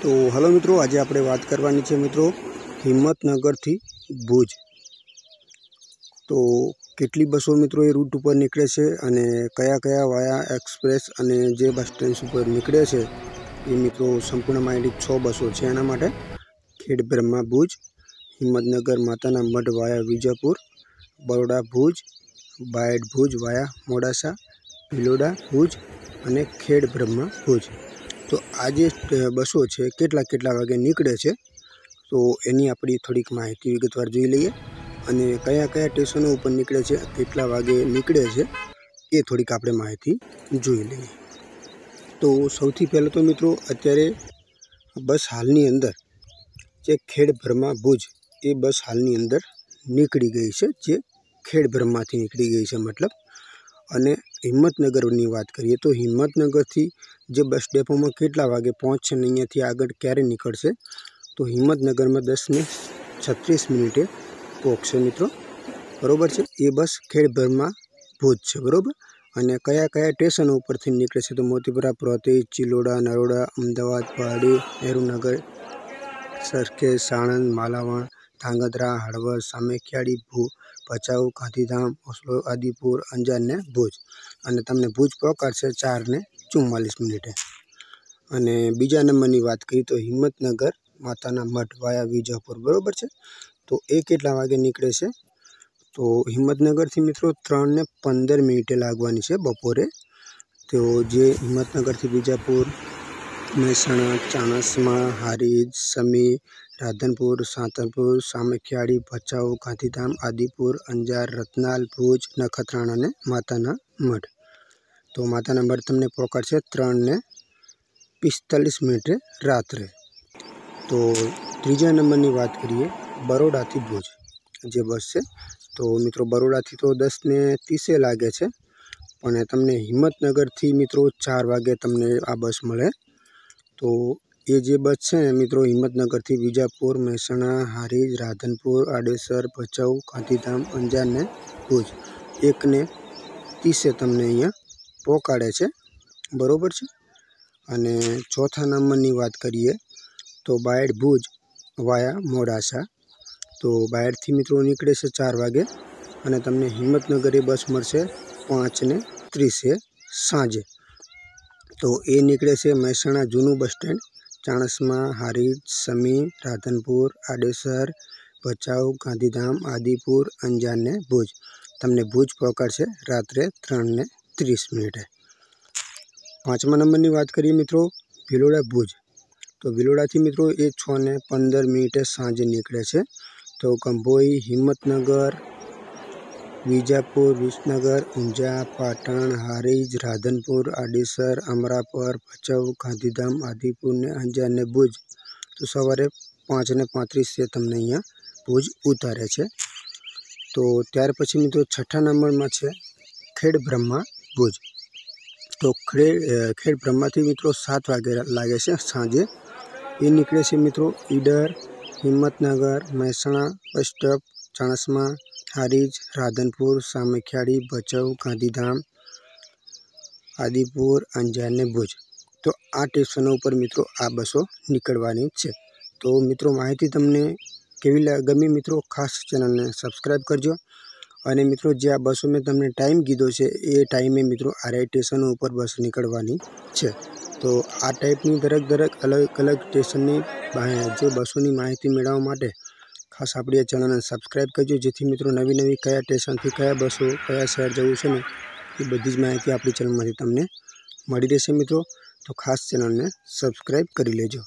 તો હલો મિત્રો આજે આપણે વાત કરવાની છે મિત્રો હિંમતનગરથી ભુજ તો કેટલી બસો મિત્રો એ રૂટ ઉપર નીકળે છે અને કયા કયા વાયા એક્સપ્રેસ અને જે બસ સ્ટેન્ડ ઉપર નીકળે છે એ મિત્રો સંપૂર્ણ માહિતી છ બસો છે એના માટે ખેડ બ્રહ્મા ભુજ હિંમતનગર માતાના મઢ વાયા વિજાપુર બરોડા ભુજ બાયડ ભુજ વાયા મોડાસા ભિલોડા ભુજ અને ખેડ બ્રહ્મા ભુજ તો આ જે બસો છે કેટલા કેટલા વાગે નીકળે છે તો એની આપણી થોડીક માહિતી વિગતવાર જોઈ લઈએ અને કયા કયા સ્ટેશનો ઉપર નીકળે છે કેટલા વાગે નીકળે છે એ થોડીક આપણે માહિતી જોઈ લઈએ તો સૌથી પહેલાં તો મિત્રો અત્યારે બસ હાલની અંદર જે ખેડ બ્રહ્મા ભુજ એ બસ હાલની અંદર નીકળી ગઈ છે જે ખેડ બ્રહ્માથી નીકળી ગઈ છે મતલબ અને હિંમતનગરની વાત કરીએ તો હિંમતનગરથી જે બસ ડેપોમાં કેટલા વાગે પહોંચશે ને અહીંયાથી આગળ ક્યારે નીકળશે તો હિંમતનગરમાં દસને છત્રીસ મિનિટે પહોંચશે મિત્રો બરાબર છે એ બસ ખેડભરમાં ભુજ છે બરાબર અને કયા કયા સ્ટેશનો ઉપરથી નીકળે છે તો મોતીપુરા પ્રોતેજ ચિલોડા નરોડા અમદાવાદ પહાડી નહેરુનગર સરખેજ સાણંદ માલાવણ ધાંગધ્રા હળવદ સામેખિયાળી ભૂ ભચાઉ ગાંધીધામ ઓસલો આદિપુર અંજાર ને ભુજ અને તમને ભુજ પહોંચાડશે ચાર ને ચુમ્માલીસ મિનિટે અને બીજા નંબરની વાત કરીએ તો હિંમતનગર માતાના મઠ વાયા વિજાપુર બરાબર છે તો એ કેટલા વાગે નીકળે છે તો હિંમતનગરથી મિત્રો ત્રણ ને પંદર મિનિટે લાગવાની છે બપોરે તો જે હિંમતનગરથી વિજાપુર મહેસાણા ચાણસ્મા હારીજ સમી રાધનપુર સાંતલપુર સામખિયાળી ભચાઉ ગાંધીધામ આદિપુર અંજાર રતનાલ ભુજ નખત્રાણા અને માતાના મઢ તો માતાના મઢ તમને પહોંચાડશે ત્રણ ને પિસ્તાલીસ મિનિટે રાત્રે તો ત્રીજા નંબરની વાત કરીએ બરોડાથી ભુજ જે બસ છે તો મિત્રો બરોડાથી તો દસ ને ત્રીસે લાગે છે પણ તમને હિંમતનગરથી મિત્રો ચાર વાગે તમને આ બસ મળે તો એ જે બસ છે ને મિત્રો હિંમતનગરથી વિજાપુર મહેસાણા હારીજ રાધનપુર આડેસર ભચાઉ ગાંધીધામ અંજાર ને ભુજ એકને ત્રીસે તમને અહીંયા પહોંચાડે છે બરાબર છે અને ચોથા નંબરની વાત કરીએ તો બાયડ ભુજ વાયા મોડાસા તો બાયડથી મિત્રો નીકળે છે ચાર વાગે અને તમને હિંમતનગર એ બસ મળશે પાંચ ને ત્રીસે સાંજે તો એ નીકળે છે મહેસાણા જૂનું બસ સ્ટેન્ડ ચાણસ્મા હારીજ સમી રાધનપુર આડેસર ભચાઉ ગાંધીધામ આદિપુર અંજાર ને ભુજ તમને ભુજ પહોંચાડશે રાત્રે ત્રણ ને ત્રીસ મિનિટે પાંચમા નંબરની વાત કરીએ મિત્રો ભિલોડા ભુજ તો ભિલોડાથી મિત્રો એ છ ને પંદર મિનિટે સાંજે નીકળે છે તો કંભોઈ હિંમતનગર વિજાપુર વિસનગર ઊંઝા પાટણ હારીજ રાધનપુર આડેસર અમરાપર ભચાઉ ગાંધીધામ આદિપુર ને અંજાર ને ભુજ તો સવારે પાંચ ને પાંત્રીસે તમને અહીંયા ભુજ ઉતારે છે તો ત્યાર પછી મિત્રો છઠ્ઠા નંબરમાં છે ખેડ બ્રહ્મા ભુજ તો ખેડ ખેડ બ્રહ્માથી મિત્રો સાત વાગે લાગે છે સાંજે એ નીકળે છે મિત્રો ઈડર હિંમતનગર મહેસાણા બસ સ્ટોપ ચાણસ્મા હારીજ રાધનપુર સામખિયાળી ભચાઉ ગાંધીધામ આદિપુર અંજાર ને ભુજ તો આ સ્ટેશનો ઉપર મિત્રો આ બસો નીકળવાની છે તો મિત્રો માહિતી તમને કેવી ગમી મિત્રો ખાસ ચેનલને સબસ્ક્રાઈબ કરજો અને મિત્રો જે આ બસો મેં તમને ટાઈમ કીધો છે એ ટાઈમે મિત્રો આ સ્ટેશનો ઉપર બસ નીકળવાની છે તો આ ટાઈપની દરેક દરેક અલગ અલગ સ્ટેશનની જે બસોની માહિતી મેળવવા માટે ખાસ આપણી આ ચેનલને સબસ્ક્રાઈબ કરજો જેથી મિત્રો નવી નવી કયા સ્ટેશનથી કયા બસો કયા શહેર જવું છે ને એ બધી જ માહિતી આપણી ચેનલમાંથી તમને મળી રહેશે મિત્રો તો ખાસ ચેનલને સબસ્ક્રાઈબ કરી લેજો